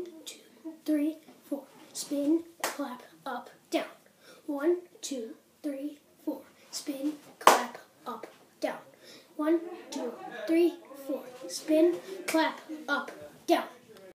One, two, three, four. Spin, clap, up, down. One, two, three, four. Spin, clap, up, down. One, two, three, four. Spin, clap, up,